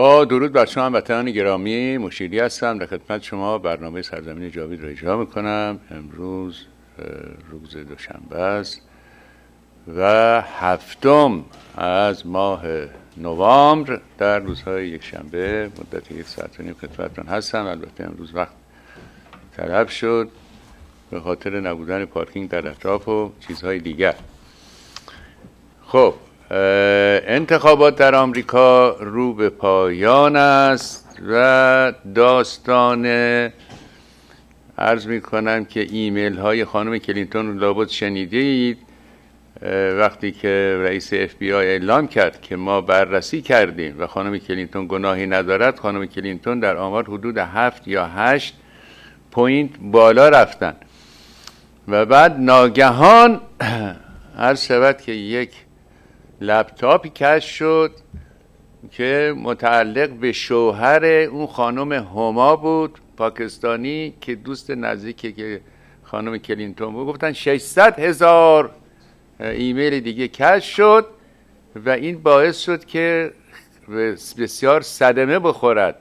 درود بر شما وطنان گرامی مشیری هستم. در خدمت شما برنامه سرزمین جاوید را اجرا می‌کنم. امروز روز دوشنبه است و هفتم از ماه نوامبر در روزهای یک شنبه مدت یک ساعت و نیم خدمتتون هستم. البته امروز وقت طلب شد به خاطر نبودن پارکینگ در اطراف و چیزهای دیگر. خب انتخابات در آمریکا رو به پایان است و داستان عرض می کنم که ایمیل های خانم کلینتون رو لابد شنیدید. وقتی که رئیس اف بی آی اعلام کرد که ما بررسی کردیم و خانم کلینتون گناهی ندارد خانم کلینتون در آمار حدود هفت یا هشت point بالا رفتن. و بعد ناگهان هر شود که یک لپتاپی کش شد که متعلق به شوهر اون خانم هما بود پاکستانی که دوست نزدیکی که خانم کلینتون بود. گفتن 600 هزار ایمیل دیگه کش شد و این باعث شد که بسیار صدمه بخورد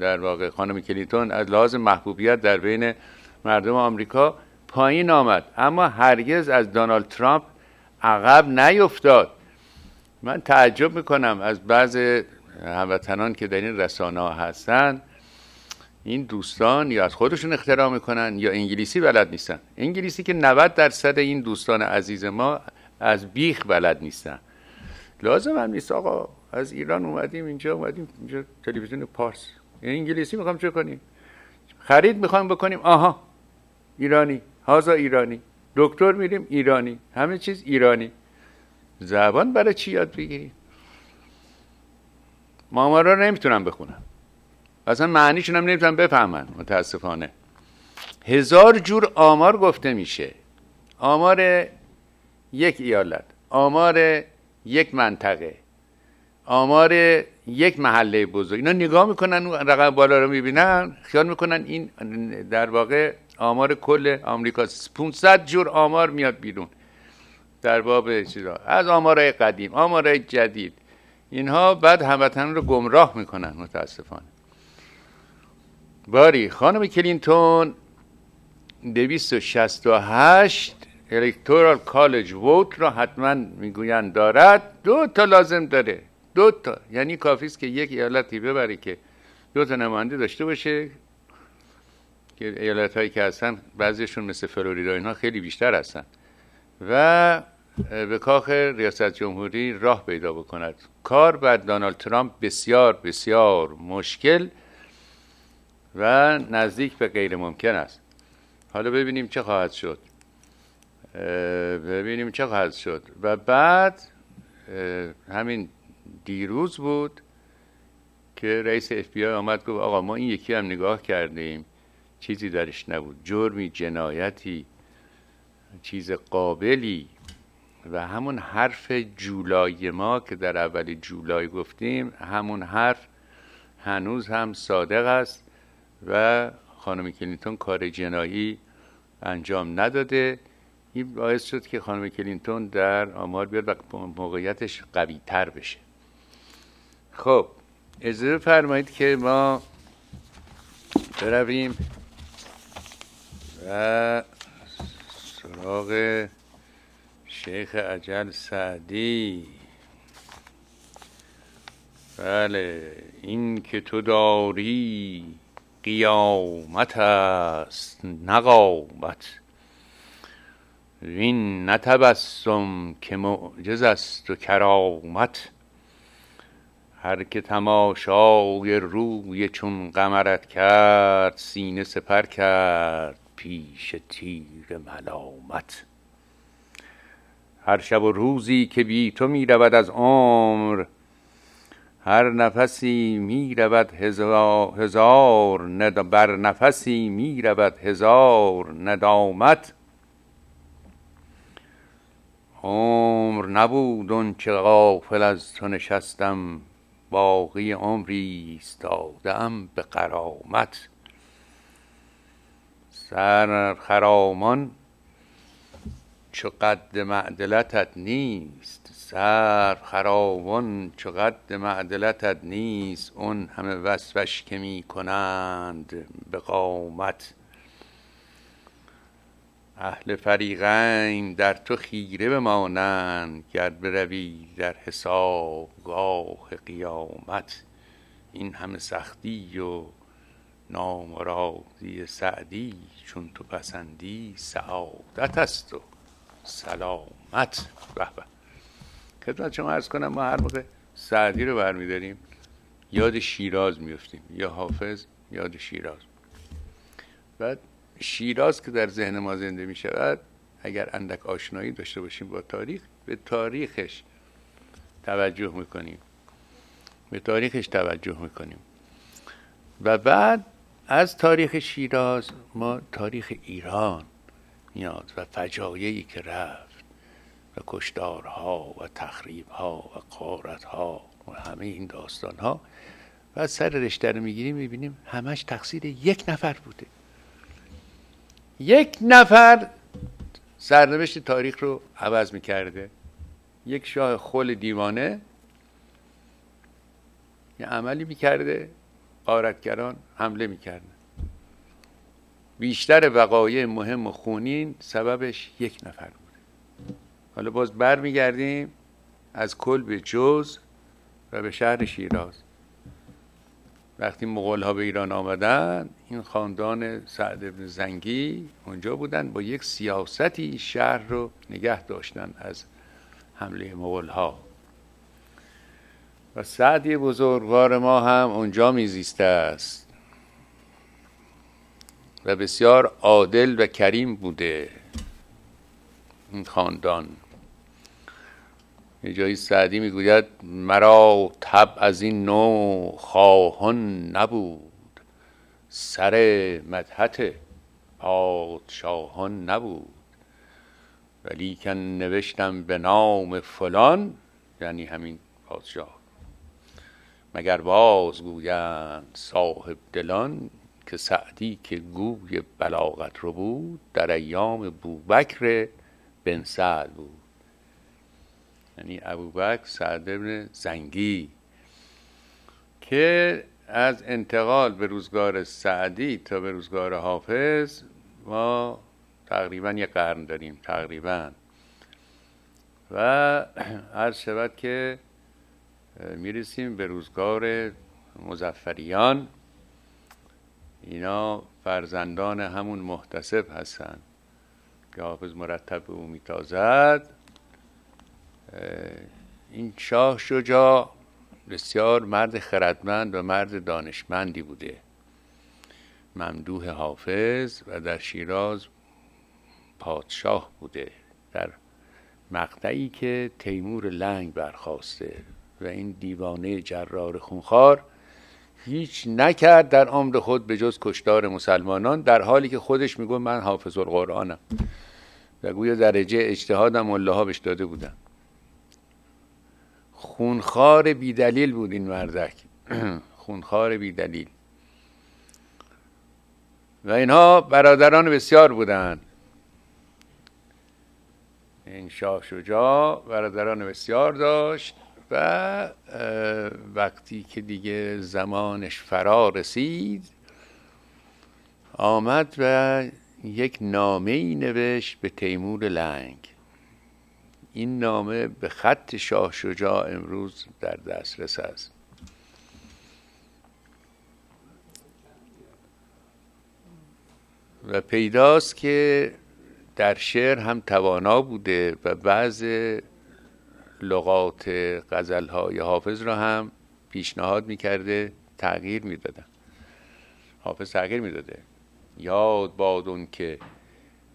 در واقع خانم کلینتون از لحاظ محبوبیت در بین مردم آمریکا پایین آمد. اما هرگز از دونالد ترامپ عقب نیفتاد. من تعجب می‌کنم از بعض هموطنان که در این رسانه ها هستن این دوستان یا از خودشون اختراع می‌کنن یا انگلیسی بلد نیستن. انگلیسی که 90 درصد این دوستان عزیز ما از بیخ بلد نیستن. لازم هم نیست آقا از ایران اومدیم اینجا اومدیم اینجا تلویزیون پارس. انگلیسی می‌خوام چه کنیم؟ خرید می‌خوام بکنیم؟ آها ایرانی هازا ایرانی. دکتر میریم ایرانی همه چیز ایرانی. زبان برای چی یاد بگیری؟ مامارا رو نمی‌تونم بخونم. اصلا معنیشون هم نمی‌تونم بفهمن متاسفانه. هزار جور آمار گفته میشه. آمار یک ایالت آمار یک منطقه آمار یک محله بزرگ. اینا نگاه می‌کنن رقم بالا رو می‌بینن خیال می‌کنن این در واقع آمار کل آمریکا. 500 جور آمار میاد بیرون در باب چیزا از آمارای قدیم آمارای جدید. اینها بعد هموطن رو گمراه می‌کنن متاسفانه. باری خانم کلینتون 268 electoral college vote را حتما می‌گویند دارد. دو تا لازم داره. دو تا. یعنی کافی است که یک ایالتی ببره که دو تا نماینده داشته باشه. که ایالت هایی که هستن بعضیشون مثل فلوریدا اینها خیلی بیشتر هستن. و به کاخ ریاست جمهوری راه پیدا بکند. کار بر دانالد ترامپ بسیار بسیار مشکل و نزدیک به غیر ممکن است. حالا ببینیم چه خواهد شد. ببینیم چه خواهد شد. و بعد همین دیروز بود که رئیس اف بی آمد گفت آقا ما این یکی هم نگاه کردیم. چیزی درش نبود. جرمی جنایتی چیز قابلی. و همون حرف جولای ما که در اول جولای گفتیم همون حرف هنوز هم صادق است و خانم کلینتون کار جنایی انجام نداده. این باعث شد که خانم کلینتون در آمار بیاد و موقعیتش قوی تر بشه. خب اجازه فرمایید که ما برویم و سراغ شیخ عجل سعدی. بله این که تو داری قیامت است نقامت این نتبسم که معجز است و کرامت. هر که تماشای روی چون قمرت کرد سینه سپر کرد. پیش تیر ملامت. هر شب و روزی که بی تو می رود از عمر هر نفسی می رود هزار, هزار ند... بر نفسی می رود هزار ندامت. عمر نبود اون چه غافل از تو نشستم باقی عمری استادم به قرامت سر خرامان چو قد معدلتت نیست. سر خراون چو قد معدلتت نیست. اون همه وصفش که می کنند به قامت. اهل فریقین در تو خیره بمانند گر بروی در حساب گاه قیامت. این همه سختی و نامرادی سعدی چون تو پسندی سعادت است و سلامت. به به. خدمت شما ارز کنم ما هر موقع سعدی رو برمیداریم یاد شیراز میفتیم یا حافظ یاد شیراز. بعد شیراز که در ذهن ما زنده می شود اگر اندک آشنایی داشته باشیم با تاریخ به تاریخش توجه می‌کنیم. به تاریخش توجه می‌کنیم. و بعد از تاریخ شیراز ما تاریخ ایران میاد و فجایعی که رفت و کشتارها و تخریبها و قارتها و همه این داستانها و سر رشته رو می‌گیریم می‌بینیم همش تقصیر یک نفر بوده. یک نفر سرنوشت تاریخ رو عوض می‌کرده. یک شاه خل دیوانه یه عملی می‌کرده. قارتگران حمله می‌کردن. بیشتر وقایع مهم و خونین سببش یک نفر بوده. حالا باز برمیگردیم از کل به جز و به شهر شیراز. وقتی مغول ها به ایران آمدن این خاندان سعد ابن زنگی اونجا بودن با یک سیاستی شهر رو نگه داشتن از حمله مغول ها و سعدی بزرگوار ما هم اونجا میزیسته است. و بسیار عادل و کریم بوده این خاندان. یه جایی سعدی می‌گوید مرا تب از این نوع خواهان نبود. سر مدحت پادشاهان نبود. ولیکن نوشتم به نام فلان یعنی همین پادشاه. مگر باز گویند صاحب دلان که سعدی که گوی بلاغت رو بود در ایام بوبکر بن سعد بود. یعنی ابوبکر سعد بن زنگی که از انتقال به روزگار سعدی تا به روزگار حافظ ما تقریبا یه قرن داریم تقریبا. و عرض شود که می‌رسیم به روزگار مزفریان. اینا فرزندان همون محتسب هستن. که حافظ مرتب او میتازد. این شاه شجاع بسیار مرد خردمند و مرد دانشمندی بوده. ممدوح حافظ و در شیراز پادشاه بوده. در مقطعی که تیمور لنگ برخواسته. و این دیوانه جرار خونخوار هیچ نکرد در عمر خود به جز کشتار مسلمانان در حالی که خودش میگو من حافظ القرآنم. و گویا درجه اجتهادم الله بهش داده بودن خونخوار بیدلیل بود این مردک. خونخوار بیدلیل. و اینها برادران بسیار بودند. این شاه شجاع برادران بسیار داشت. و وقتی که دیگه زمانش فرا رسید آمد و یک نامه ای نوشت به تیمور لنگ. این نامه به خط شاه شجاع امروز در دسترس است. و پیداست که در شعر هم توانا بوده و بعض لغات غزل های حافظ را هم پیشنهاد می‌کرده تغییر می‌دادن. حافظ تغییر می‌داده. یاد باد که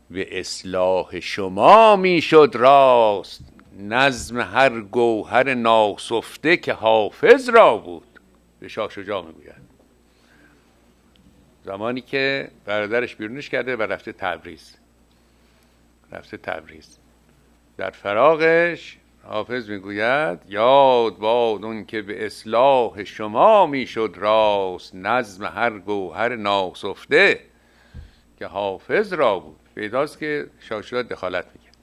به اصلاح شما می‌شد راست. نظم هر گوهر ناسفته که حافظ را بود. به شاه شجاع می‌گوید. زمانی که برادرش بیرونش کرده و رفته تبریز. رفته تبریز. در فراغش حافظ می‌گوید یاد باد اون که به اصلاح شما می‌شد راست نظم هر گوهر ناسفته که حافظ را بود. پیداست که شاه دخالت می‌کرد.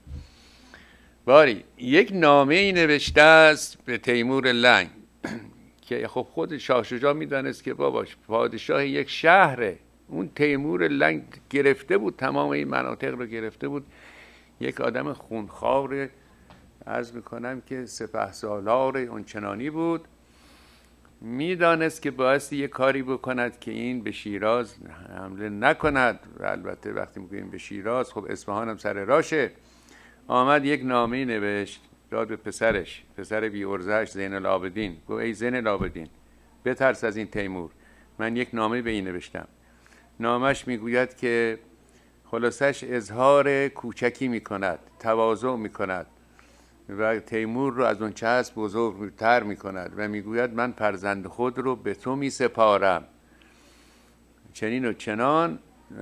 باری یک نامه ای نوشته است به تیمور لنگ که خب خود شاه می‌دانست که باباش پادشاه یک شهره. اون تیمور لنگ گرفته بود تمام این مناطق رو گرفته بود. یک آدم خونخوار از می‌کنم که سپه سالار اونچنانی بود. می‌دانست که باعث یه کاری بکند که این به شیراز حمله نکند. و البته وقتی می‌گوییم به شیراز خب اصفهان هم سر راشه. آمد یک نامه نوشت داد به پسرش پسر بی ارزش زین العابدین گو ای زین العابدین بترس از این تیمور. من یک نامه به این نوشتم. نامش می‌گوید که خلاصش اظهار کوچکی می‌کند تواضع می‌کند. و تیمور رو از اون هست بزرگتر می کند و می‌گوید من فرزند خود رو به تو می سپارم چنین و چنان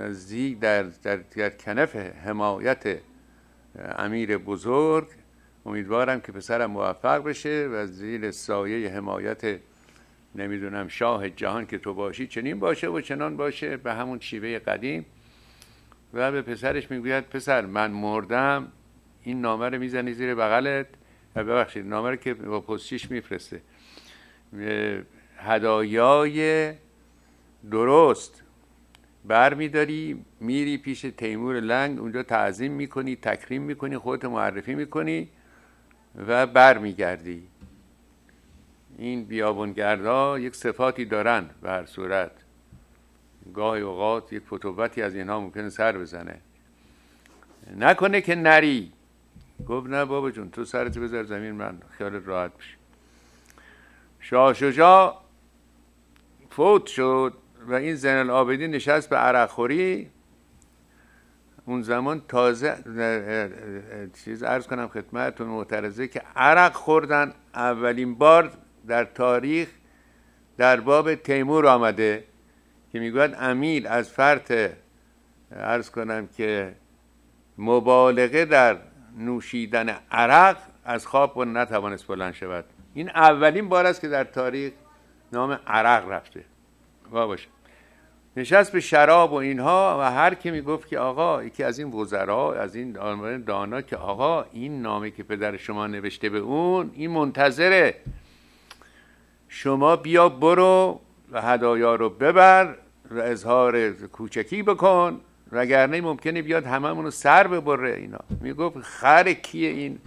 زی در, در, در کنف حمایت امیر بزرگ امیدوارم که پسرم موفق بشه و زیر سایه حمایت نمی‌دونم شاه جهان که تو باشی چنین باشه و چنان باشه به همون شیوه قدیم. و به پسرش می‌گوید پسر من مردم این نامه رو می‌زنی زیر بغلت و ببخشید نامه رو که با پستچیش میفرسته. هدایای درست بر میداری میری پیش تیمور لنگ اونجا تعظیم می‌کنی تکریم می‌کنی خودت معرفی می‌کنی و بر میگردی این بیابونگردا یک صفاتی دارن به هر صورت. گاهی اوقات یک فتوبتی از اینها ممکنه سر بزنه. نکنه که نری. گفت نه بابا جون تو سرت بذار زمین من خیال راحت بشه شاه شجاع فوت شد و این زن العابدین نشست به عرق خوری. اون زمان تازه چیز ارز کنم خدمتتون معترضه که عرق خوردن اولین بار در تاریخ در باب تیمور آمده که می‌گوید امیر از فرط ارز کنم که مبالغه در نوشیدن عرق از خواب و نتوانست بلند شود. این اولین بار است که در تاریخ نام عرق رفته. وا باشه. نشست به شراب و اینها و هر کی می‌گفت که آقا یکی از این وزرا از این دانا که آقا این نامه که پدر شما نوشته به اون این منتظره. شما بیا برو و هدایا رو ببر و اظهار کوچکی بکن. وگرنه ممکنه بیاد هممون رو سر ببره اینا. می‌گفت خر کیه این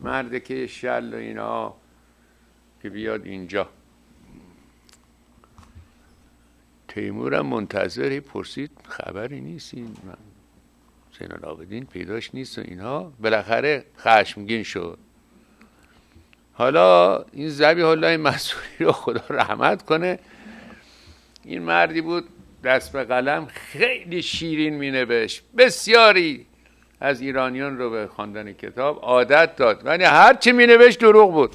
مرد که شل و اینا که بیاد اینجا. تیمورم منتظری پرسید خبری نیست این؟ زین العابدین پیداش نیست و اینها بالاخره خشمگین شد. حالا این زبی الله مسئولی رو خدا رحمت کنه. این مردی بود دست به قلم خیلی شیرین می بسیاری از ایرانیان رو به خواندن کتاب عادت داد ولی هر چی می نوشت دروغ بود.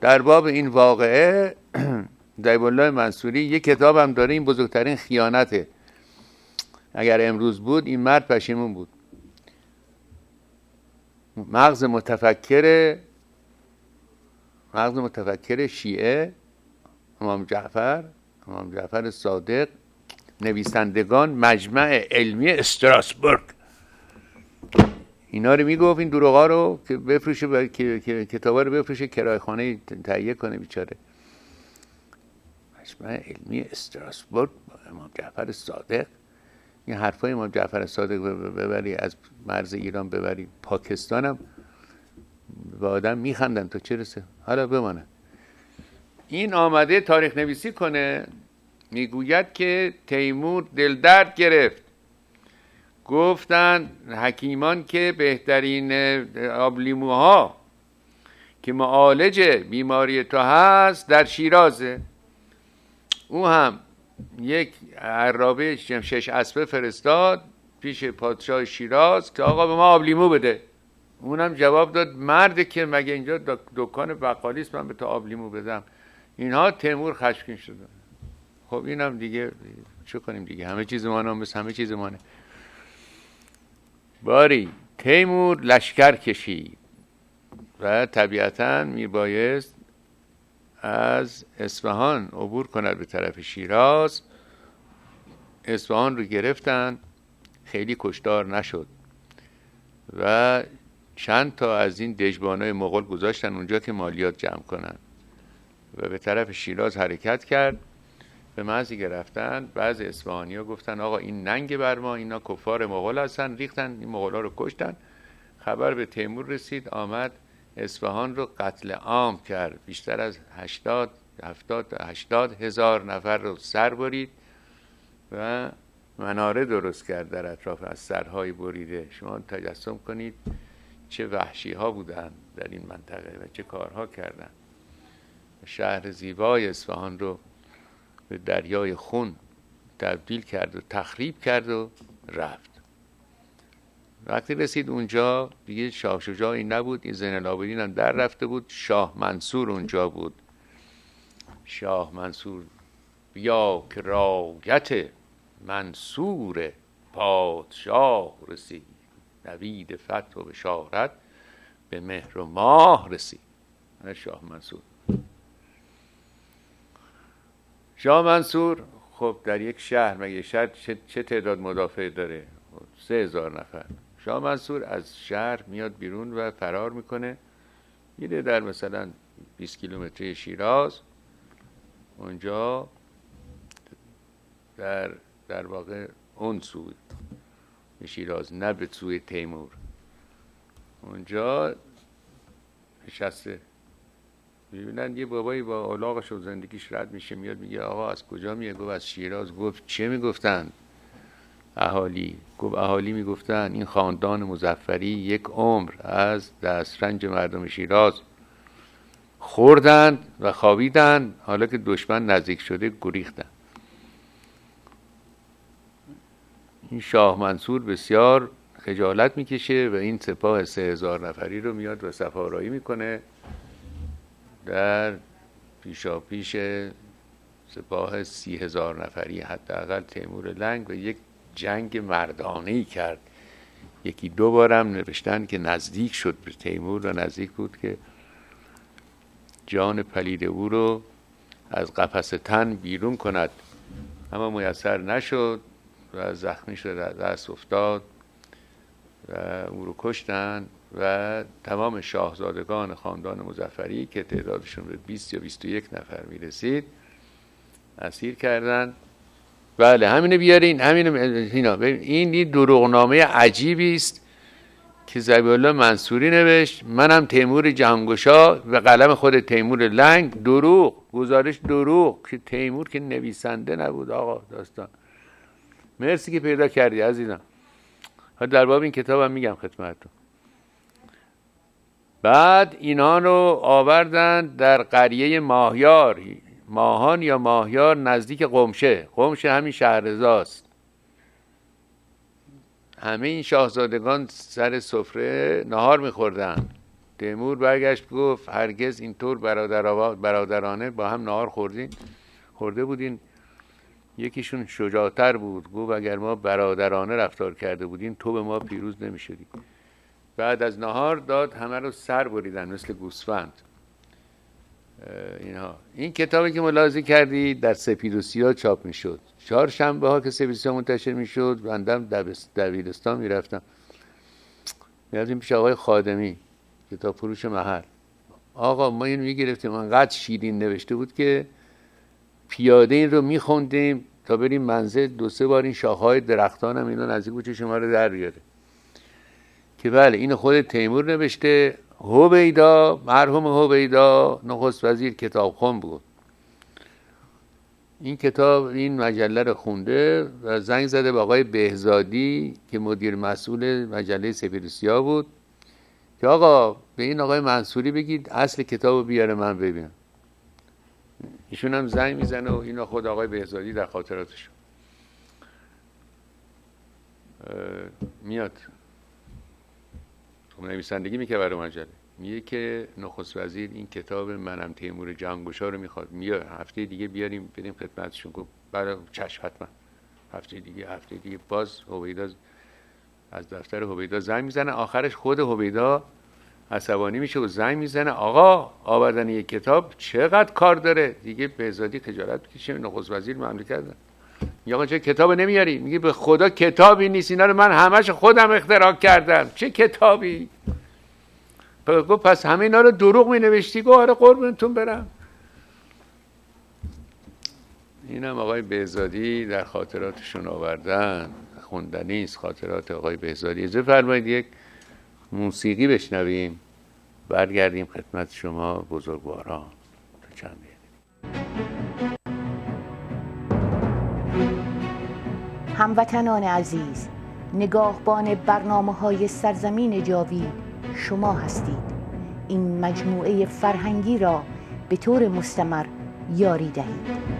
در باب این واقعه دیب الله منصوری یک کتاب هم داره این بزرگترین خیانته. اگر امروز بود این مرد پشیمون بود. مغز متفکر مغز متفکر شیعه امام جعفر امام جعفر صادق نویسندگان مجمع علمی استراسبورگ. اینا رو می‌گفت این دروغا رو که بفروشه کتابا رو بفروشه کرای خانه تهیه کنه بیچاره. مجمع علمی استراسبورگ امام جعفر صادق. این حرفای امام جعفر صادق ببری از مرز ایران ببری. پاکستان هم به آدم میخندن تا چه رسه؟ حالا بمانه. این آمده تاریخ نویسی کنه می‌گوید که تیمور دلدرد گرفت. گفتن حکیمان که بهترین آبلیموها که معالج بیماری تو هست در شیرازه. او هم یک عرابه شش اسبه فرستاد پیش پادشاه شیراز که آقا به ما آبلیمو بده. اونم جواب داد مرد که مگه اینجا دکان بقالیست من به تو آبلیمو بدم. اینها تیمور خشکین شدن خب اینم دیگه چه کنیم دیگه؟ همه چیز ما هم همه چیز مانه. باری تیمور لشکر کشید و طبیعتا میبایست از اصفهان عبور کند به طرف شیراز. اصفهان رو گرفتن خیلی کشدار نشد و چند تا از این دژبانای مغول گذاشتن اونجا که مالیات جمع کنن و به طرف شیراز حرکت کرد. به محضی که رفتن بعض اصفهانی ها گفتن آقا این ننگ بر ما اینا کفار مغول هستن ریختن این مغول ها رو کشتن. خبر به تیمور رسید آمد اصفهان رو قتل عام کرد. بیشتر از هشتاد هفتاد هشتاد هزار نفر رو سر برید و مناره درست کرد در اطراف از سرهای بریده. شما تجسم کنید چه وحشی ها بودن در این منطقه و چه کارها کردن. شهر زیبای اصفهان رو به دریای خون تبدیل کرد و تخریب کرد و رفت. وقتی رسید اونجا دیگه شاه شجاعی نبود این زین العابدین هم در رفته بود شاه منصور اونجا بود. شاه منصور بیا که رایت منصور پادشاه رسید. نوید فتح و بشارت به مهر و ماه رسید. شاه منصور. شاه منصور خب در یک شهر مگه شهر چه, تعداد مدافع داره؟ سه هزار نفر. شاه منصور از شهر میاد بیرون و فرار می‌کنه. میره در مثلا 20 کیلومتری شیراز. اونجا در در واقع اون سوی. شیراز نه به سوی تیمور. اونجا نشسته. می‌بینن یه بابایی با علاقش و زندگیش رد میشه میاد میگه آقا از کجا میگه گفت از شیراز. گفت چه می‌گفتن؟ اهالی. گفت اهالی می‌گفتن این خاندان مزفری یک عمر از دسترنج مردم شیراز. خوردند و خوابیدن حالا که دشمن نزدیک شده گریختن. این شاه منصور بسیار خجالت می‌کشه و این سپاه سه هزار نفری رو میاد و سفارایی می‌کنه. در پیشا پیش سپاه سی هزار نفری حداقل تیمور لنگ و یک جنگ مردانه ای کرد. یکی دو بارم نوشتن که نزدیک شد به تیمور و نزدیک بود که جان پلید او رو از قفس تن بیرون کند. اما میسر نشد و زخمی شد دست افتاد و او رو کشتن. و تمام شاهزادگان خاندان مزفری که تعدادشون به 20 یا 21 نفر می‌رسید اسیر کردن بله همینو بیارین همینو اینا این این دروغنامه عجیبی است که زبی الله منصوری نوشت. منم تیمور جهانگشا به قلم خود تیمور لنگ. دروغ گزارش دروغ. که تیمور که نویسنده نبود آقا داستان. مرسی که پیدا کردی عزیزم. در باب این کتابم میگم خدمتتون. بعد اینا رو آوردن در قریه ماهیار. ماهان یا ماهیار نزدیک قمشه. قمشه همین شهرزاست. همه این شاهزادگان سر سفره نهار میخوردن. تیمور برگشت گفت هرگز اینطور برادر برادرانه با هم نهار خوردین. خورده بودین. یکیشون شجاعتر بود. گفت اگر ما برادرانه رفتار کرده بودیم تو به ما پیروز نمی‌شدی. بعد از نهار داد همه رو سر بریدن مثل گوسفند. اینها. این کتابی که ملاحظه کردی در سپید و سیاه چاپ می‌شد. چهار شنبه ها که سپید سیاه منتشر می‌شد بندم دبیرستان می‌رفتم. می‌رفتیم پیش آقای خادمی کتاب فروش محل. آقا ما این می‌گرفتیم. انقدر شیرین نوشته بود که پیاده این رو میخوندیم تا بریم منزل. دو سه بار این شاخهای درختان هم اینا نزدیک بود شما رو در بیاره. که بله این خود تیمور نوشته. هویدا مرحوم هویدا نخست وزیر کتابخون بود. این کتاب این مجله رو خونده و زنگ زده به آقای بهزادی که مدیر مسئول مجله سفیرسیا بود که آقا به این آقای منصوری بگید اصل کتاب رو بیاره من ببینم. ایشون هم زنگ می‌زنه و اینا خود آقای بهزادی در خاطراتش. میاد. خب نویسندگی می‌کنه برای مجله. میگه که نخست وزیر این کتاب منم تیمور جانگوشا رو می‌خواد. میاد هفته دیگه بیاریم بریم خدمتشون. گفت برای چشم حتما. هفته دیگه هفته دیگه. باز هویدا از دفتر هویدا زنگ می‌زنه. آخرش خود هویدا عصبانی میشه و زنگ می‌زنه. آقا آوردن یک کتاب چقدر کار داره؟ دیگه بهزادی خجالت بکشه نخست وزیر مملکت میگه آقا چه کتاب نمیاری؟ میگه به خدا کتابی نیست اینا رو من همش خودم اختراع کردم. چه کتابی؟ گفت پس همه اینا رو دروغ می نوشتی گفت آره قربونتون برم. اینم آقای بهزادی در خاطراتشون آوردن. خوندنی است خاطرات آقای بهزادی. اجازه فرمایید یک موسیقی بشنویم. برگردیم خدمت شما بزرگواران تو چند هموطنان عزیز نگاهبان برنامه های سرزمین جاوید شما هستید. این مجموعه فرهنگی را به طور مستمر یاری دهید.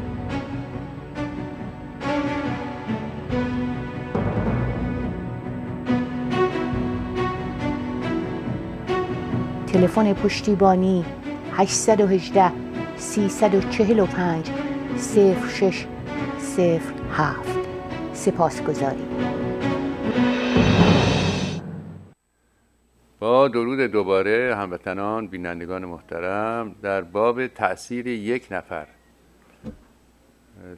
تلفن پشتیبانی 818 345 06 07 سپاس گذاری با درود دوباره هموطنان بینندگان محترم در باب تاثیر یک نفر.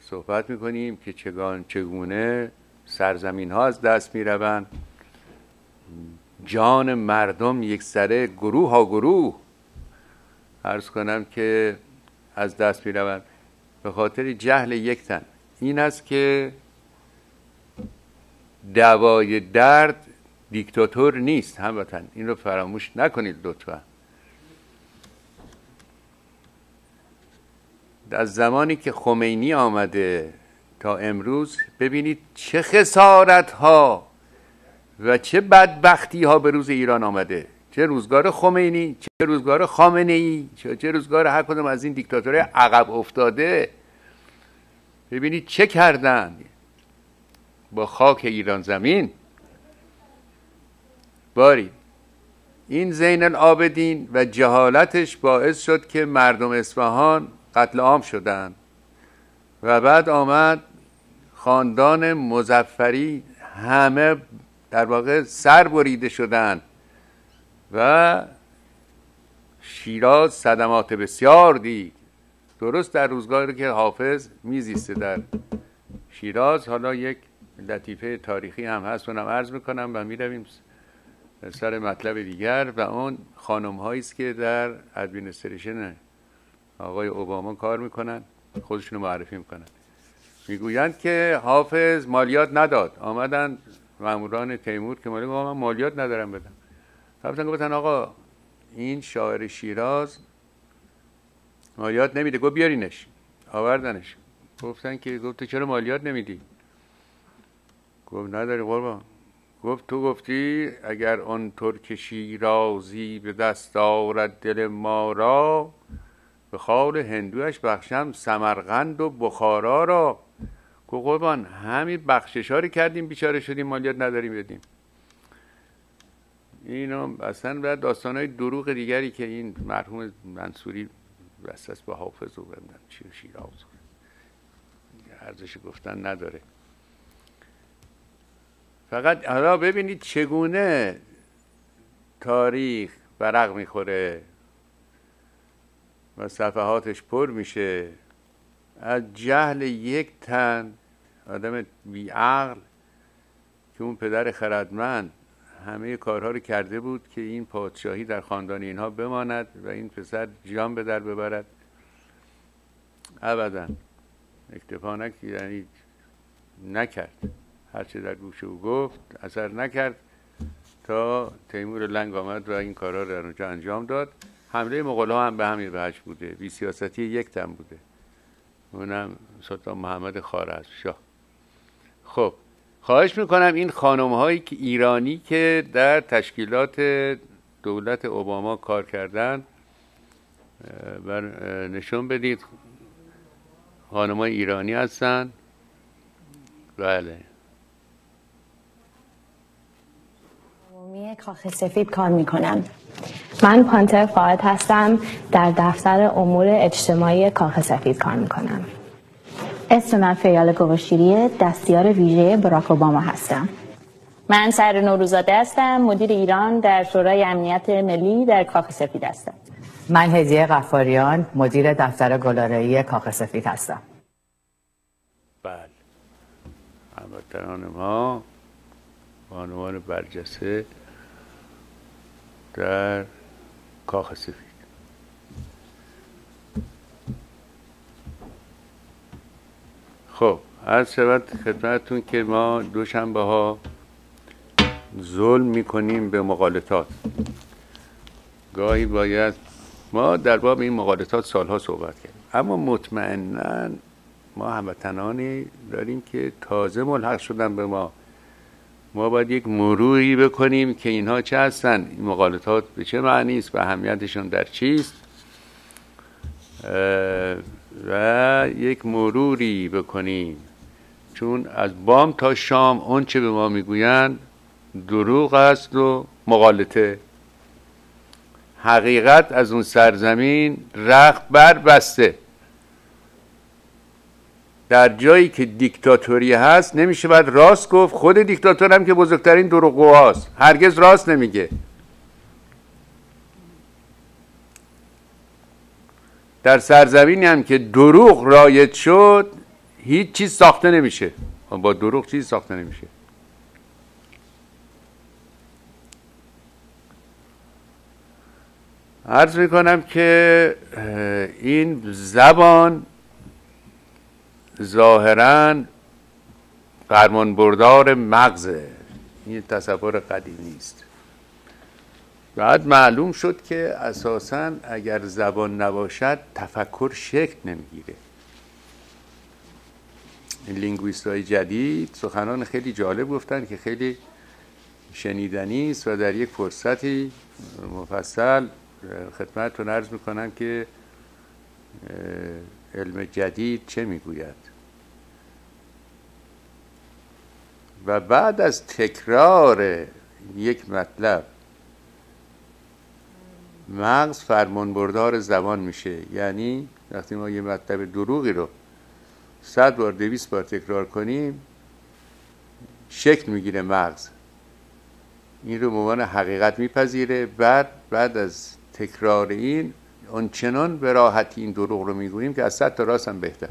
صحبت می‌کنیم که چگان چگونه سرزمین ها از دست می‌روند. جان مردم یک سره گروه ها گروه. ارز کنم که از دست می روند به خاطر جهل یک تن. این است که دوای درد دیکتاتور نیست هموطن. این رو فراموش نکنید لطفا. از زمانی که خمینی آمده تا امروز ببینید چه خسارت ها و چه بدبختی ها به روز ایران آمده. چه روزگار خمینی چه روزگار خامنه ای چه روزگار هر کدوم از این دیکتاتورهای عقب افتاده. ببینید چه کردن. با خاک ایران زمین. باری این زین العابدین و جهالتش باعث شد که مردم اصفهان قتل عام شدند و بعد آمد خاندان مزفری همه در واقع سر بریده شدن و شیراز صدمات بسیار دید. درست در روزگاری که حافظ میزیسته در شیراز حالا یک لطیفه تاریخی هم هست اونم عرض می‌کنم و می‌رویم سر مطلب دیگر و اون خانم هایی است که در ادمینستریشن آقای اوباما کار می‌کنن خودشونو معرفی می‌کنن. می‌گویند که حافظ مالیات نداد. آمدن ماموران تیمور که مالی من مالیات ندارم بدم. رفتن گفتن آقا این شاعر شیراز مالیات نمیده. گفت بیارینش. آوردنش. گفتن که گفت چرا مالیات نمیدی؟ گفت نداری قربان. گفت تو گفتی اگر آن ترک شیرازی به دست آورد دل ما را به خال هندوش بخشم سمرقند و بخارا را. گو قربان همین بخشش کردیم بیچاره شدیم مالیات نداریم بدیم. اینو اصلا بعد داستان های دروغ دیگری که این مرحوم منصوری وسط با حافظ و چی و شیراز ارزش گفتن نداره. فقط حالا ببینید چگونه تاریخ برق می‌خوره و صفحاتش پر میشه. از جهل یک تن آدم بیعقل که اون پدر خردمند همه کارها رو کرده بود که این پادشاهی در خاندان اینها بماند و این پسر جان به در ببرد. ابدا. اکتفا یعنی نکرد. هرچه در گوش او گفت اثر نکرد تا تیمور لنگ آمد و این کارها رو در اونجا انجام داد. حمله مغول ها هم به همین وجه بوده. بی سیاستی یک تن بوده. اونم سلطان محمد خار شاه خب خواهش می‌کنم این خانم هایی که ایرانی که در تشکیلات دولت اوباما کار کردن بر نشون بدید خانم ایرانی هستن بله. کاخ سفید کار می‌کنم. من پانتر فاعد هستم. در دفتر امور اجتماعی کاخ سفید کار می‌کنم. اسم من فیال گوشیری دستیار ویژه براک اوباما هستم. من سر نوروزاده هستم. مدیر ایران در شورای امنیت ملی در کاخ سفید هستم. من هدیه غفاریان مدیر دفتر گلارایی کاخ سفید هستم. بله. هموطنان ما بانوان برجسته در کاخ سفید. خب عرض شود خدمتتون که ما دوشنبه ها ظلم می‌کنیم به مقالطات. گاهی باید ما در باب این مقالطات سالها صحبت کردیم. اما مطمئنا ما هموطنانی داریم که تازه ملحق شدن به ما ما باید یک مروری بکنیم که اینها چه هستن؟ این مقالطات به چه معنی است؟ و اهمیتشون در چیست؟ و یک مروری بکنیم. چون از بام تا شام اون چه به ما می‌گویند دروغ است و مقالطه. حقیقت از اون سرزمین رخ بر بسته. در جایی که دیکتاتوری هست نمیشه باید راست گفت. خود دیکتاتور هم که بزرگترین دروغگوهاست. هرگز راست نمیگه. در سرزمینی هم که دروغ رایت شد هیچ چیز ساخته نمیشه. با دروغ چیز ساخته نمیشه. عرض می‌کنم که این زبان ظاهرا فرمان بردار مغزه. این تصور قدیمی است بعد معلوم شد که اساسا اگر زبان نباشد تفکر شکل نمی‌گیره. لینگویست های جدید سخنان خیلی جالب گفتن که خیلی شنیدنی است و در یک فرصتی مفصل خدمتتون عرض می‌کنم که علم جدید چه می‌گوید؟ و بعد از تکرار یک مطلب مغز فرمان بردار زبان میشه. یعنی وقتی ما یه مطلب دروغی رو صد بار دویست بار تکرار کنیم شکل می‌گیره مغز. این رو به عنوان حقیقت میپذیره. بعد بعد از تکرار این چنان به راحتی این دروغ رو می‌گوییم که از صد تا راست هم بهتر.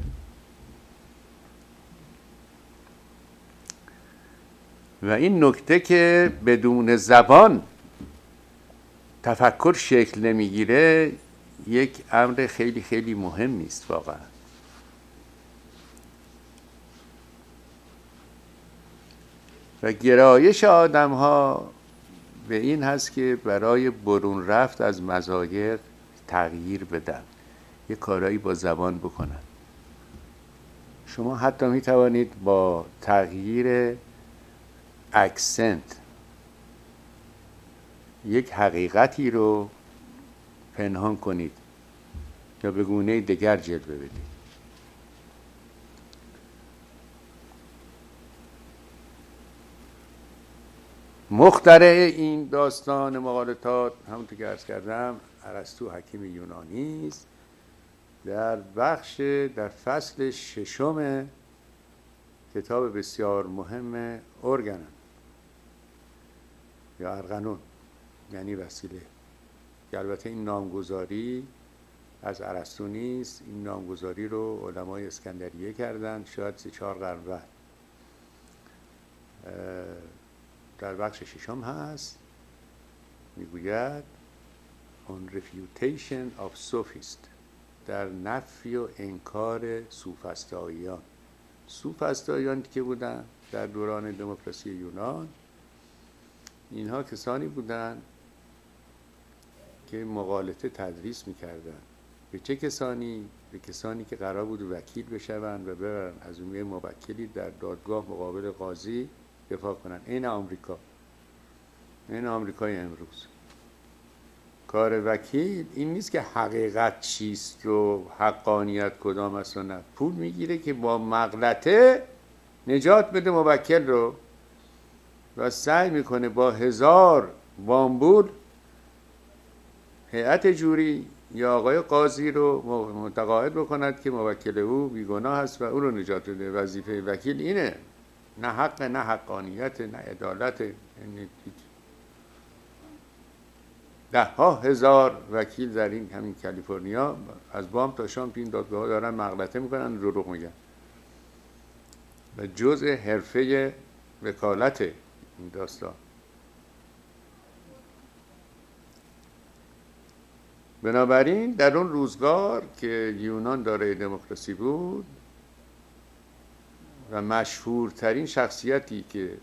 و این نکته که بدون زبان تفکر شکل نمی‌گیره یک امر خیلی خیلی مهم است واقعا. و گرایش آدم ها به این هست که برای برون رفت از مزایق تغییر بدن. یه کارایی با زبان بکنن. شما حتی می توانید با تغییر اکسنت یک حقیقتی رو پنهان کنید یا به گونه دیگر جلوه بدید. مخترع این داستان مقالطات همونطور که ارز کردم عرستو حکیم یونانی است. در بخش در فصل ششم کتاب بسیار مهم ارگنن یا ارغنون یعنی وسیله. البته این نامگذاری از عرستو نیست. این نامگذاری رو علمای اسکندریه کردن. شاید سه چهار قرن بعد. در بخش ششم هست. می‌گوید on refutation of sophist در نفی و انکار سوفستاییان سوفستاییان که بودن در دوران دموکراسی یونان اینها کسانی بودند که مقالطه تدریس می‌کردن. به چه کسانی؟ به کسانی که قرار بود وکیل بشوند و برن از اون موکلی در دادگاه مقابل قاضی دفاع کنن. این آمریکا. این آمریکای امروز. کار وکیل این نیست که حقیقت چیست و حقانیت کدام است و نه. پول می‌گیره که با مغلطه نجات بده موکل رو و سعی می‌کنه با هزار بامبول هیئت جوری یا آقای قاضی رو متقاعد بکند که موکل او بیگناه است و او رو نجات بده. وظیفه وکیل اینه. نه حق نه حقانیت نه عدالت. یعنی ده ها هزار وکیل در این همین کالیفرنیا از بام تا شام تو این دادگاه دارن مغلطه می‌کنن دروغ میگن. و جزء حرفه وکالت این داستان. بنابراین در اون روزگار که یونان دارای دموکراسی بود و مشهورترین شخصیتی که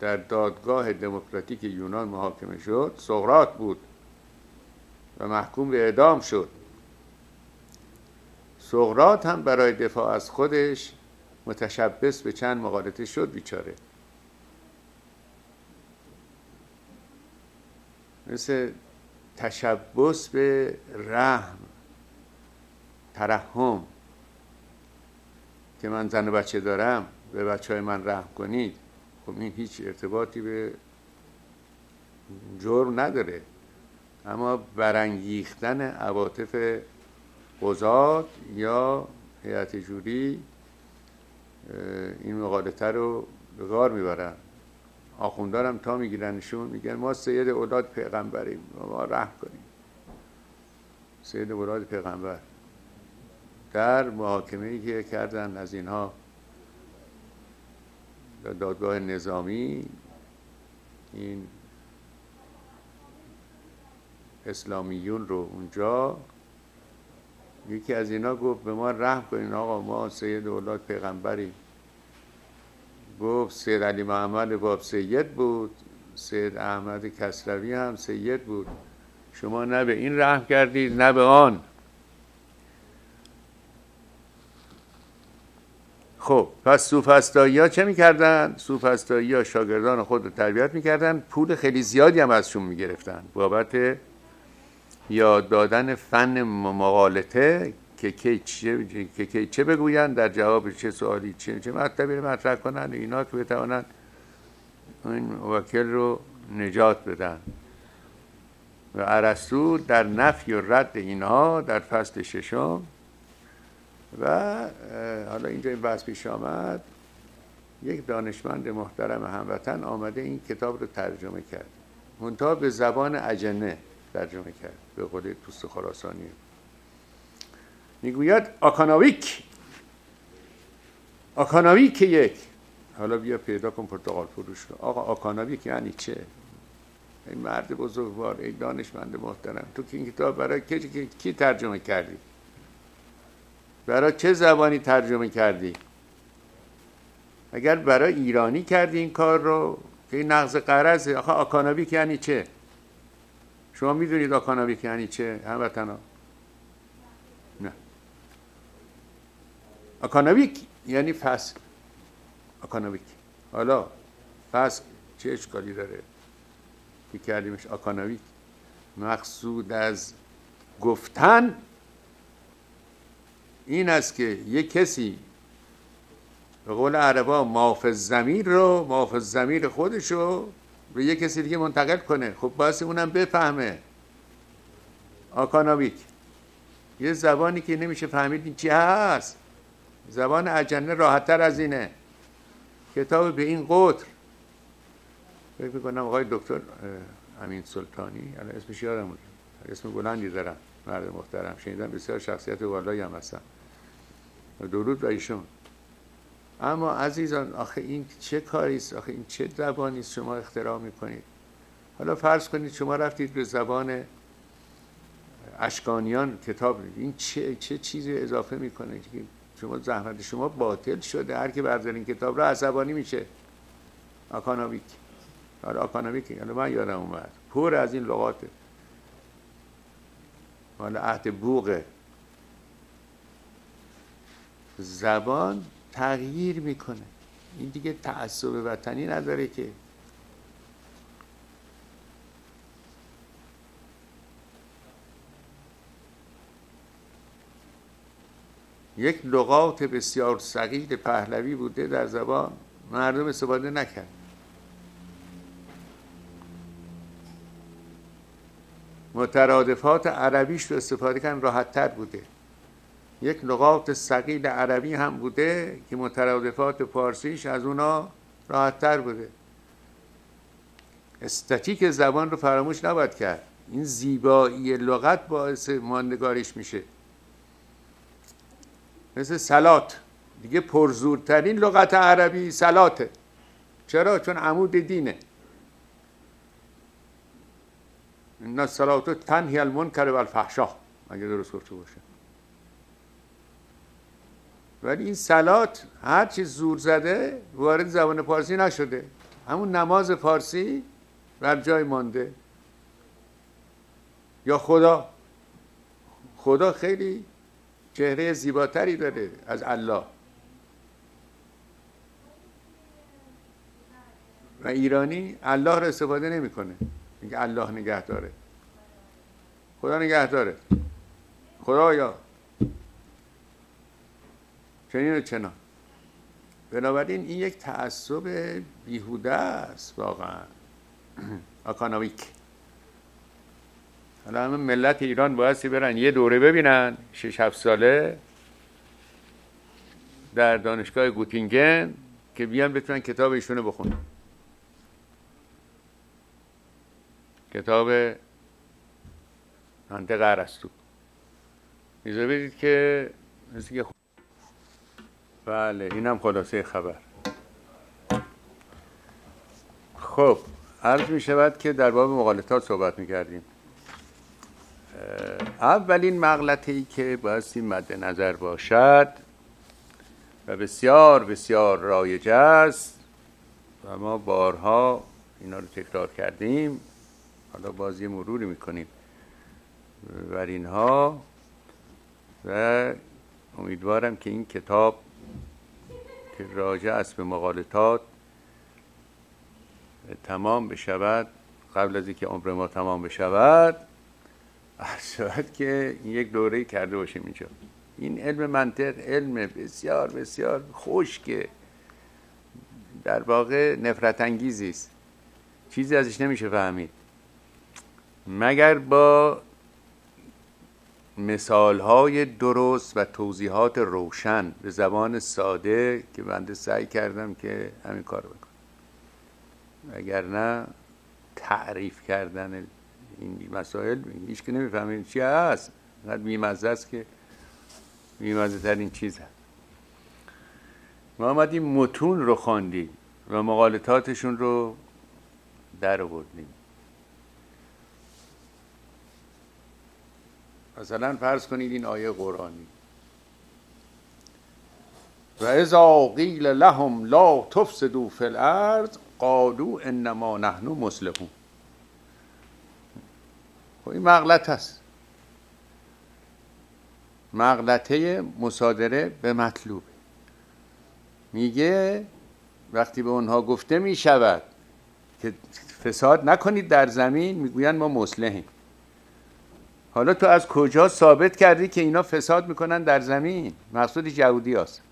در دادگاه دموکراتیک یونان محاکمه شد سقراط بود. و محکوم به اعدام شد. سقراط هم برای دفاع از خودش متشبس به چند مقالطه شد بیچاره. مثل تشبس به رحم ترحم که من زن و بچه دارم به بچه های من رحم کنید. خب این هیچ ارتباطی به جرم نداره. اما برانگیختن عواطف قضات یا هیئت جوری این مقالطه رو به کار می‌برن. آخوندارم تا میگیرنشون میگن ما سید اولاد پیغمبریم ما رحم کنیم. سید اولاد پیغمبر. در محاکمه ای که کردن از اینها دادگاه نظامی این اسلامیون رو اونجا یکی از اینا گفت به ما رحم کنین آقا ما سید اولاد پیغمبریم گفت سید علی محمد باب سید بود سید احمد کسروی هم سید بود. شما نه به این رحم کردید نه به آن. خب پس سوفستایی ها چه می‌کردن؟ سوفستایی ها شاگردان خود رو تربیت می‌کردن پول خیلی زیادی هم ازشون می‌گرفتن. بابت یاد دادن فن مقالطه که کی چه, که چه بگوین در جواب چه سوالی چه, چه مطلبی رو مطرح کنن اینا که بتوانن این وکیل رو نجات بدن. و عرستو در نفی و رد اینها در فصل ششم و حالا اینجا این بحث پیش آمد یک دانشمند محترم هموطن آمده این کتاب رو ترجمه کرد. منتها به زبان اجنه ترجمه کرد. به قول توست خراسانی. می‌گوید آکاناویک. آکاناویک یک. حالا بیا پیدا کن پرتغال فروش رو آقا آکاناویک یعنی چه؟ این مرد بزرگوار این دانشمند محترم. تو که این کتاب برای کی, کی ترجمه کردی؟ برای چه زبانی ترجمه کردی؟ اگر برای ایرانی کردی این کار رو که این نقض قرضه. آخه آکاناویک یعنی چه؟ شما می‌دونید آکاناویک یعنی چه؟ هموطنا نه. آکاناویک یعنی فصل آکاناویک. حالا فصل چه اشکالی داره؟ که کردیمش آکاناویک. مقصود از گفتن این است که یک کسی به قول عربا مافز زمیر رو مافز زمیر خودش رو به یک کسی دیگه منتقل کنه. خب باید اونم بفهمه. آکاناویک یه زبانی که نمیشه فهمید این چی هست. زبان اجنه راحتتر از اینه. کتاب به این قطر. فکر می‌کنم آقای دکتر امین سلطانی. الان اسمش یادم اسم بلندی دارم. مرد محترم. شنیدم بسیار شخصیت والایی هم هستم. درود و ایشون. اما عزیزان آخه این چه کاری است؟ آخه این چه زبانی است شما اختراع می‌کنید؟ حالا فرض کنید شما رفتید به زبان اشکانیان کتاب این چه چه چیزی اضافه می‌کنه شما زحمت شما باطل شده. هر کی بردار این کتاب را عصبانی میشه. آکاناویک آره آکاناویک حالا من یادم اومد. پر از این لغات حالا عهد بوغه. زبان تغییر می‌کنه. این دیگه تعصب وطنی نداره که. یک لغات بسیار سقیل پهلوی بوده در زبان مردم استفاده نکرد. مترادفات عربیش رو استفاده کردن راحت تر بوده. یک لغات سقیل عربی هم بوده که مترادفات پارسیش از اونا راحتتر بوده. استاتیک زبان رو فراموش نباید کرد. این زیبایی لغت باعث ماندگاریش میشه. مثل سلات. دیگه پرزورترین لغت عربی سلاته. چرا؟ چون عمود دینه. این صلات تنهی المنکر و الفحشا اگه درست گفته باشه. ولی این سلات هر چی زور زده وارد زبان پارسی نشده. همون نماز پارسی بر جای مانده. یا خدا. خدا خیلی چهره زیباتری داره از الله. و ایرانی الله رو استفاده نمی‌کنه. میگه الله نگه داره خدا نگه داره خدایا. چنین و چنان. بنابراین این یک تعصب بیهوده است واقعا. آکاناویک حالا همه ملت ایران بایستی برن یه دوره ببینن شش هفت ساله در دانشگاه گوتینگن که بیان بتونن کتاب ایشونو بخونن. کتاب منطق ارسطو میزه بدید که مثل که بله اینم خلاصه خبر. خب عرض می شود که در باب مقالطات صحبت می کردیم. اولین مغلطه ای که بایستی مد نظر باشد و بسیار بسیار رایج است و ما بارها اینا رو تکرار کردیم. حالا بازی مروری می‌کنیم بر اینها و امیدوارم که این کتاب که راجع است به مقالطات تمام بشود قبل از اینکه عمر ما تمام بشود شاید که یک دوره کرده باشیم اینجا. این علم منطق علم بسیار بسیار خشکه. در واقع نفرت انگیزی است. چیزی ازش نمیشه فهمید. مگر با مثال های درست و توضیحات روشن به زبان ساده که بنده سعی کردم که همین کار بکنم. اگر نه تعریف کردن این مسائل هیچ که نمی‌فهمید چی هست. اینقدر بیمزه است که بیمزه ترین چیز هست. ما آمدیم متون رو خواندیم و مقالطاتشون رو در آوردیم. مثلا فرض کنید این آیه قرآنی. و اذا قیل لهم لا تفسدوا فی الارض قالوا انما نحن مسلمون خب این مغلط است. مغلطه مصادره به مطلوب میگه وقتی به اونها گفته می‌شود که فساد نکنید در زمین می‌گویند ما مسلحیم حالا تو از کجا ثابت کردی که اینا فساد می‌کنن در زمین؟ مقصود یهودی هست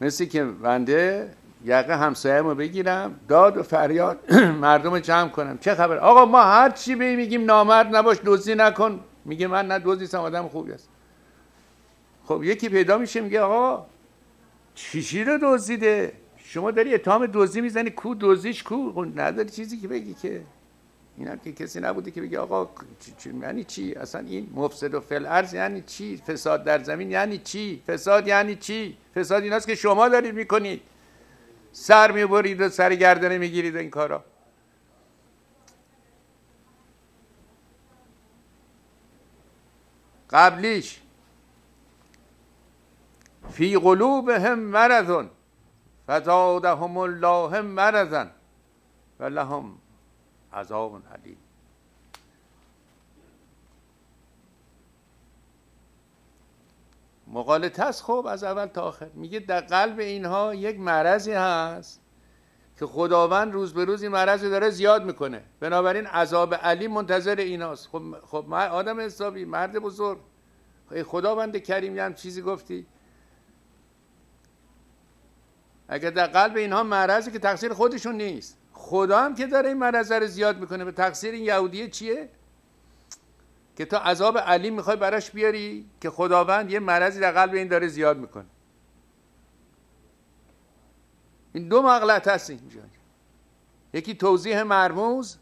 مثل که بنده یقه همسایه رو بگیرم داد و فریاد مردم جمع کنم. چه خبر؟ آقا ما هر چی به میگیم نامرد نباش دزدی نکن. میگه من نه دزدیستم آدم خوبی است خب یکی پیدا میشه میگه آقا چیشی رو دزدیده؟ شما داری اتهام دزدی می‌زنی؟ کو دزدیش کو؟ نداری چیزی که بگی که. این هم که کسی نبوده که بگه آقا چی, یعنی چی؟ اصلا این مفسد و فل ارز یعنی چی؟ فساد در زمین یعنی چی؟ فساد یعنی چی؟ فساد ایناست که شما دارید می‌کنید. سر می‌برید و سر گردنه می‌گیرید این کارا. قبلیش فی قلوبهم مرض فزادهم الله مرضا و لهم عذاب علیم مقالطه است خب از اول تا آخر. میگه در قلب اینها یک مرضی هست که خداوند روز به روز این مرض داره زیاد می‌کنه. بنابراین عذاب علی منتظر ایناست. خب خب من آدم حسابی مرد بزرگ. خداوند کریم یه هم چیزی گفتی؟ اگر در قلب اینها مرضی که تقصیر خودشون نیست. خدا هم که داره این مرض رو زیاد می‌کنه. به تقصیر این یهودیه چیه؟ که تو عذاب علی می‌خوای براش بیاری که خداوند یه مرضی در قلب این داره زیاد می‌کنه. این دو مغلط هست اینجا. یکی توضیح مرموز.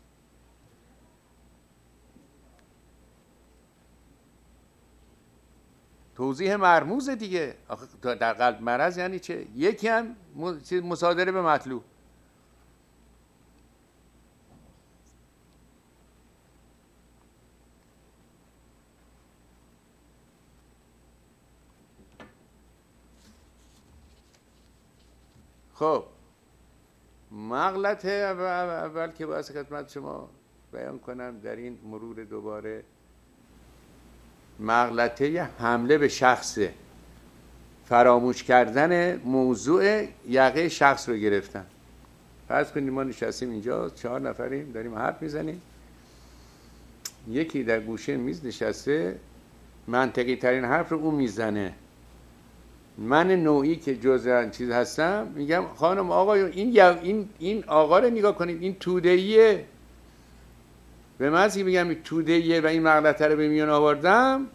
توضیح مرموز دیگه. در قلب مرض یعنی چه؟ یکی هم مصادره به مطلوب. خب. مغلط اول, اول که باید خدمت شما بیان کنم در این مرور دوباره. مغلطه حمله به شخصه فراموش کردن موضوع یقه شخص رو گرفتن. فرض کنید ما نشستیم اینجا چهار نفریم داریم حرف می‌زنیم. یکی در گوشه میز نشسته منطقی ترین حرف رو اون می‌زنه. من نوعی که جزء چیز هستم میگم خانم آقا این این این آقا رو نگاه کنید این تودهیه به من میگم این تودهیه و این مغلطه رو به میان آوردم.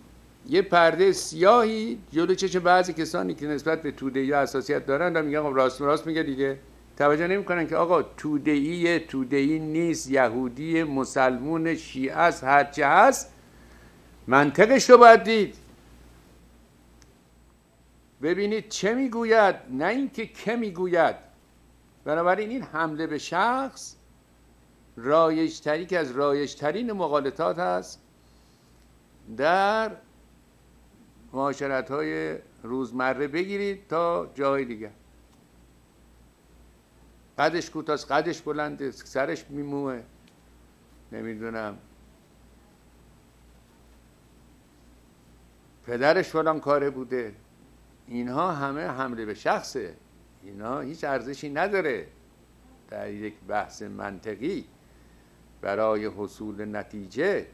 یه پرده سیاهی جلو چش بعضی کسانی که نسبت به تودهی اساسیت دارن و میگن خب راست راست میگه دیگه. توجه نمی‌کنن که آقا تودهی تودهی نیست یهودی مسلمون شیعه است هرچه هست منطقش رو باید دید. ببینید چه می‌گوید نه اینکه که می‌گوید. بنابراین این حمله به شخص رایجتری که از رایجترین مقالطات هست در معاشرت های روزمره بگیرید تا جای دیگر. قدش کوتاست قدش بلنده سرش میموه. نمی‌دونم. پدرش فلان کاره بوده. اینها همه حمله به شخصه. اینها هیچ ارزشی نداره در یک بحث منطقی برای حصول نتیجه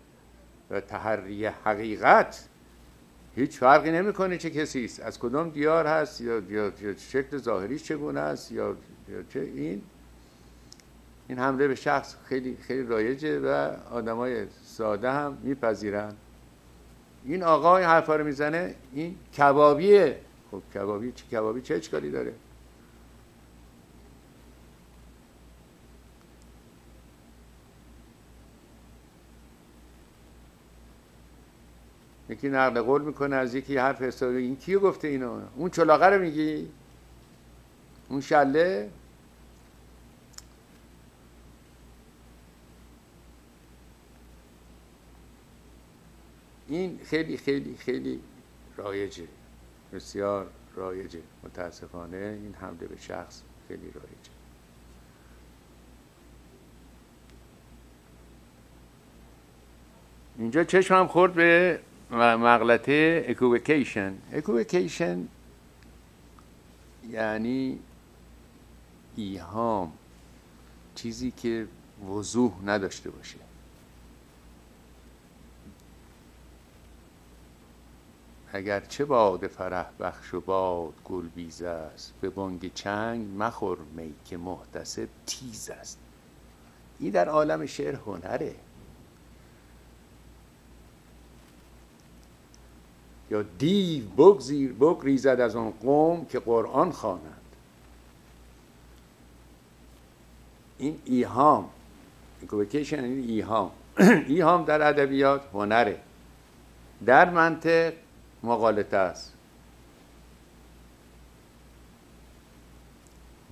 و تحری حقیقت. هیچ فرقی نمی‌کنه چه کسی است. از کدام دیار هست یا, یا, شکل ظاهریش چگونه است یا, یا چه این این حمله به شخص خیلی خیلی رایجه و آدمای ساده هم میپذیرن. این آقا این حرفا رو می‌زنه این کبابیه. خب کبابی چه کبابی؟ چه اشکالی داره؟ یکی نقل قول می‌کنه از یکی حرف حسابی. این کیو گفته اینو؟ اون چلاقه رو میگی؟ اون شله؟ این خیلی خیلی خیلی رایجه. بسیار رایجه متاسفانه این حمله به شخص خیلی رایجه اینجا چشمم خورد به مغلطه اکویکیشن اکویکیشن یعنی ایهام چیزی که وضوح نداشته باشه. اگر چه باد فرح بخش و باد گل بیز است به بانگ چنگ مخور می که محتسب تیز است. این در عالم شعر هنره. یا دیو بگزیر بگریزد از آن قوم که قرآن خوانند این ایهام این ایهام. ایهام در ادبیات هنره. در منطق مقالطه است.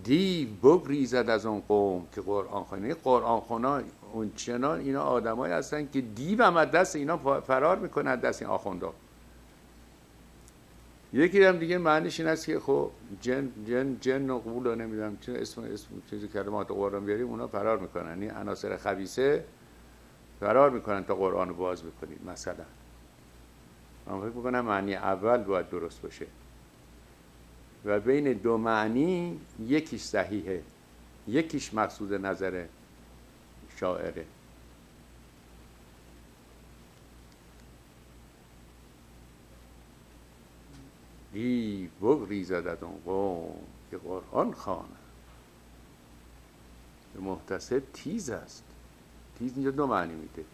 دیو بگریزد از اون قوم که قرآن خونه قرآن خونه اون چنان اینا آدمایی هستن که دیو هم از دست اینا فرار می‌کنه دست این آخونده یکی هم دیگه معنیش این است که خب جن جن جن و قبول نمی‌دونم چه اسم اسم چیزی کلمات قرآن بیاریم اونا فرار می‌کنن. این عناصر خبیسه فرار می‌کنن تا قرآن باز بکنید مثلا. من فکر می‌کنم معنی اول باید درست باشه. و بین دو معنی یکیش صحیحه یکیش مقصود نظر شاعره. ای بگریزد از اون قوم که قرآن خانه به محتسب تیز است. تیز اینجا دو معنی میده.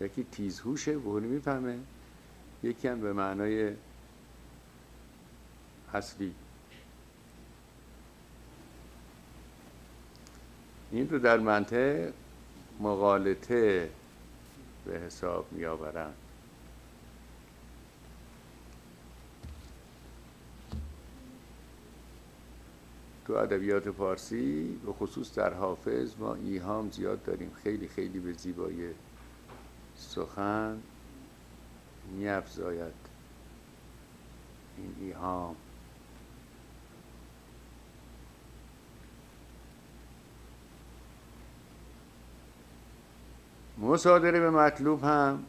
یکی تیزهوشه بهونی می‌فهمه. یکی هم به معنای اصلی. این رو در منطق مقالطه به حساب می آورند تو ادبیات فارسی به خصوص در حافظ ما ایهام زیاد داریم. خیلی خیلی به زیبایی سخن. می افزاید این ایهام. مصادره به مطلوب هم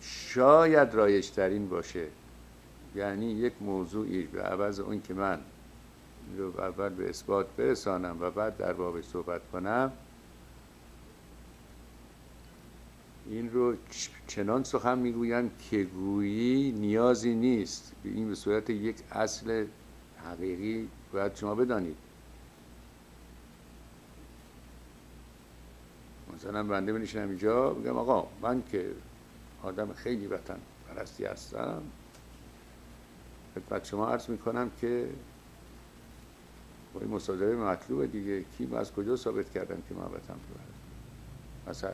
شاید رایشترین باشه. یعنی یک موضوعی به عوض اون که من رو اول به اثبات برسانم و بعد در بابش صحبت کنم. این رو چنان سخن می‌گویم که گویی نیازی نیست. این به صورت یک اصل حقیقی باید شما بدانید. مثلا بنده بنشینم اینجا بگم آقا من که آدم خیلی وطن پرستی هستم خدمت شما عرض می‌کنم که با این مصادره مطلوب دیگه. کی از کجا ثابت کردن که من وطن مثلا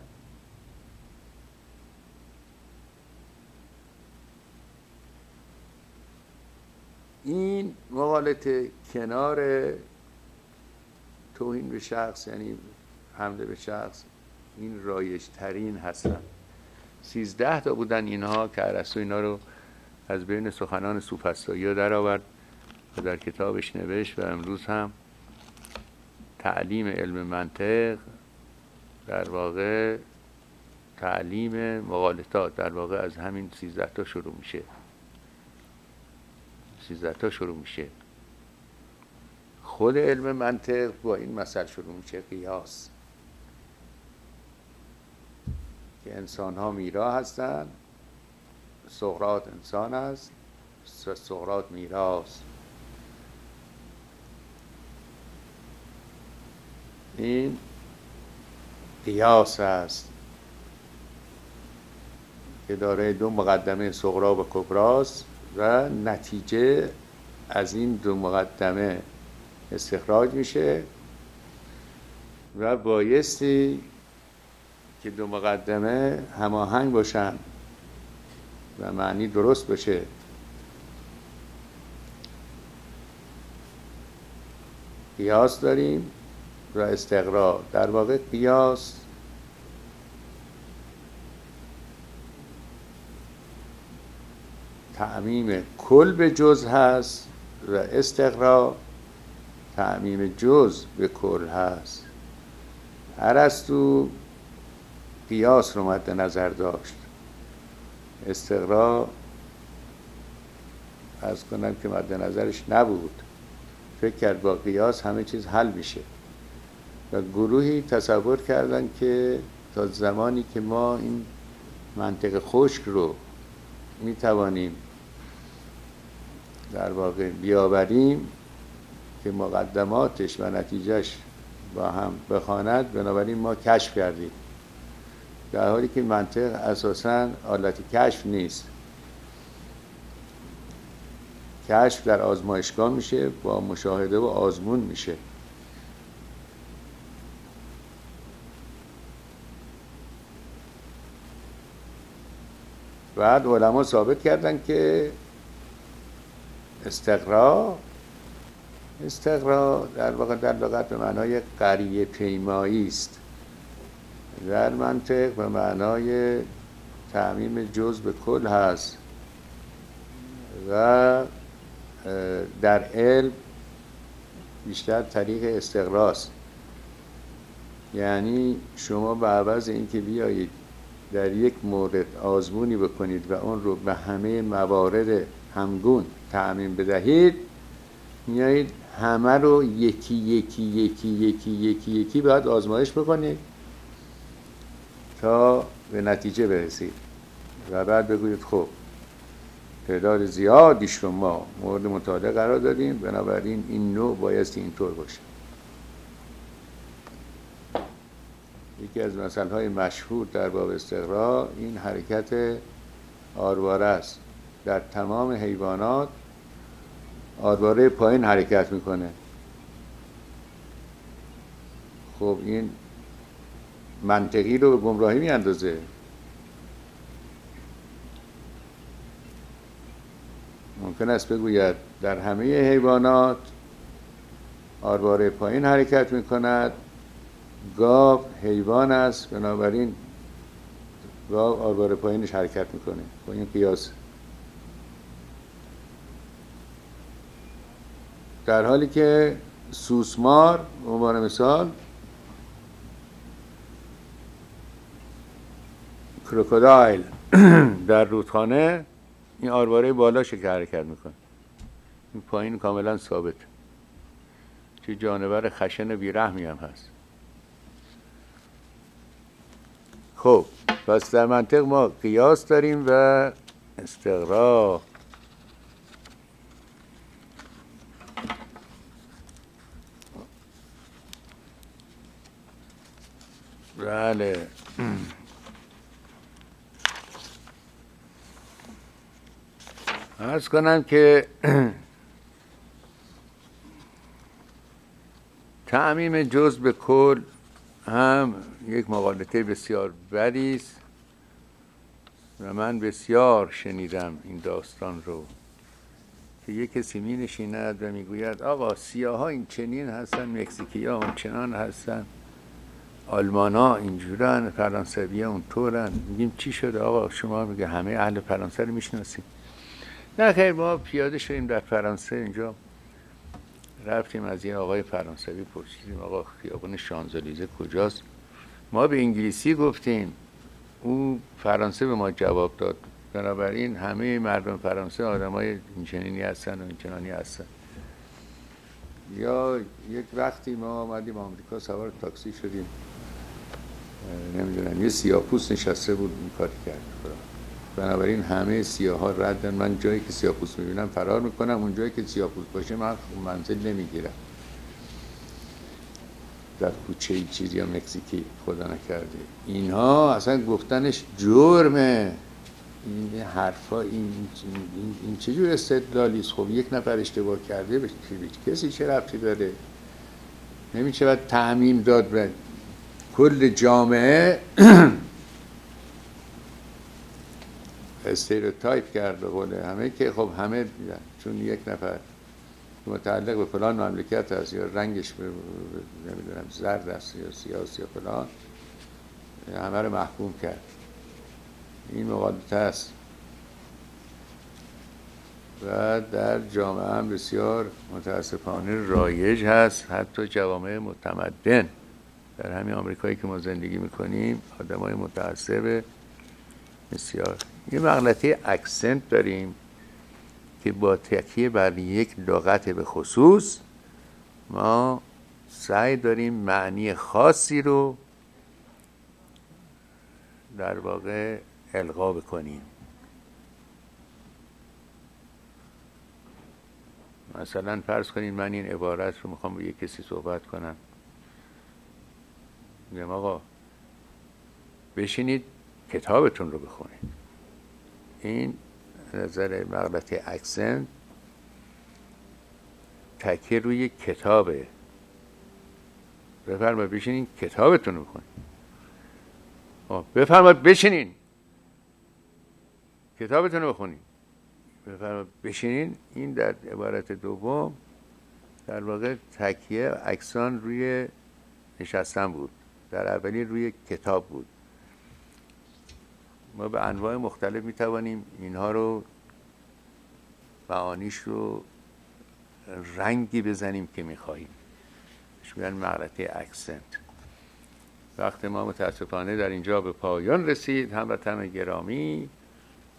این مقالط کنار توهین به شخص یعنی حمله به شخص این رایج ترین هستن. سیزده تا بودن اینها که عرستو اینا رو از بین سخنان سوفستایی ها در آورد و در کتابش نوشت و امروز هم تعلیم علم منطق در واقع تعلیم مقالطات در واقع از همین سیزده تا شروع میشه. سیزده تا شروع میشه. خود علم منطق با این مسئله شروع میشه قیاس. که انسان ها میرا هستند سقرات انسان است سقرات میراست این قیاس است که داره دو مقدمه سغرا و کبراست و نتیجه از این دو مقدمه استخراج میشه و بایستی که دو مقدمه هماهنگ باشن و معنی درست باشه قیاس داریم و استقرا در واقع قیاس تعمیم کل به جز هست و استقرا تعمیم جز به کل هست. تو قیاس رو مد نظر داشت. استقرا از کنم که مد نظرش نبود. فکر کرد با قیاس همه چیز حل میشه. و گروهی تصور کردن که تا زمانی که ما این منطق خشک رو می توانیم در واقع بیاوریم که مقدماتش و نتیجهش با هم بخواند بنابراین ما کشف کردیم. در حالی که منطق اساسا آلت کشف نیست. کشف در آزمایشگاه میشه با مشاهده و آزمون میشه. بعد علما ثابت کردن که استقرا استقرا در واقع در لغت به معنای قریه پیمایی است. در منطق به معنای تعمیم جز به کل هست و در علم بیشتر طریق استقراست. یعنی شما به عوض اینکه بیایید در یک مورد آزمونی بکنید و اون رو به همه موارد همگون تعمین بدهید میایید همه رو یکی یکی یکی یکی یکی یکی باید آزمایش بکنید تا به نتیجه برسید. و بعد بگویید خب تعداد زیادیش رو ما مورد مطالعه قرار دادیم بنابراین این نوع بایستی اینطور باشه. یکی از مسئله مشهور در باب استقرا این حرکت آرواره است. در تمام حیوانات آرواره پایین حرکت می‌کنه. خب این منطقی رو به گمراهی میاندازه. ممکن است بگوید در همه حیوانات آرواره پایین حرکت می‌کند. گاو حیوان است. بنابراین گاو آرواره پایینش حرکت می‌کنه. با این قیاس. در حالی که سوسمار به عنوان مثال کروکودایل در رودخانه این آرواره بالاشه که حرکت می‌کنه. این پایین کاملا ثابت. چه جانور خشن بیرحمی هم هست. خب پس در منطق ما قیاس داریم و استقراق بله. ارز کنم که تعمیم جز به کل هم یک مقالطه بسیار بدی است و من بسیار شنیدم این داستان رو که یک کسی می نشیند و می‌گوید آقا سیاه ها این چنین هستن مکزیکی ها اون چنان هستن. آلمان ها اینجورن فرانسوی اونطورن میگیم چی شده آقا؟ شما میگه همه اهل فرانسه رو می‌شناسیم. نه خیر ما پیاده شدیم در فرانسه اینجا. رفتیم از یه آقای فرانسوی پرسیدیم آقا خیابان شانزلیزه کجاست؟ ما به انگلیسی گفتیم. او فرانسه به ما جواب داد. بنابراین همه مردم فرانسه آدم های اینچنینی هستن و اینچنانی هستن. یا یک وقتی ما آمدیم آمریکا سوار تاکسی شدیم. نمی‌دونم یه سیاپوس نشسته بود این کاری کرد. بنابراین همه سیاه ها ردن من جایی که سیاپوس می‌بینم فرار می‌کنم اون جایی که سیاپوس باشه من منزل نمی‌گیرم. در کوچه ای چیزی یا مکزیکی خدا نکرده. اینها اصلا گفتنش جرمه. این حرفا این, این, این چجور استدلالی است خب یک نفر اشتباه کرده به کسی چه رفتی داره؟ نمیشه باید تعمیم داد به کل جامعه استریوتایپ کرد به قول همه که خب همه چون یک نفر متعلق به فلان مملکت هست یا رنگش به نمی‌دونم زرد است یا سیاسی یا فلان همه رو محکوم کرد. این مقالطه است. و در جامعه هم بسیار متاسفانه رایج هست. حتی جوامع متمدن. در همین آمریکایی که ما زندگی می‌کنیم آدم های متعصب بسیار. یه مغلطه اکسنت داریم که با تکیه بر یک لغت به خصوص ما سعی داریم معنی خاصی رو در واقع القا بکنیم. مثلا فرض کنید من این عبارت رو می‌خوام با یک کسی صحبت کنم. میگم آقا بشینید کتابتون رو بخونید. این نظر مغلط اکسنت تکیه روی کتابه. بفرمایید بشینین کتابتون رو بخونید. بفرمایید بشینین. کتابتون رو بخونید. بفرمایید بشینین. این در عبارت دوم در واقع تکیه اکسان روی نشستن بود. در اولی روی کتاب بود. ما به انواع مختلف می توانیم اینها رو معانیش رو رنگی بزنیم که می خواهیم میگن مغلطه اکسنت. وقت ما متاسفانه در اینجا به پایان رسید. هموطن گرامی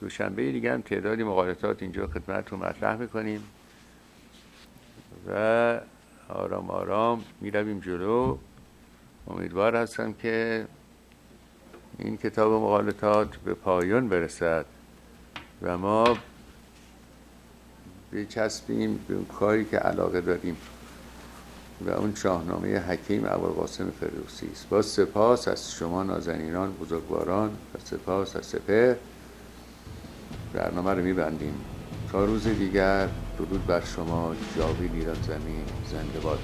دوشنبه دیگه هم تعدادی مقالطات اینجا خدمت رو مطرح می‌کنیم. و آرام آرام می‌رویم جلو. امیدوار هستم که این کتاب مقالطات به پایان برسد و ما بچسبیم به اون کاری که علاقه داریم و اون شاهنامه حکیم ابوالقاسم فردوسی است. با سپاس از شما نازنینان بزرگواران و سپاس از سپه برنامه رو میبندیم. تا روز دیگر درود بر شما جاوید ایران زمین زنده باد.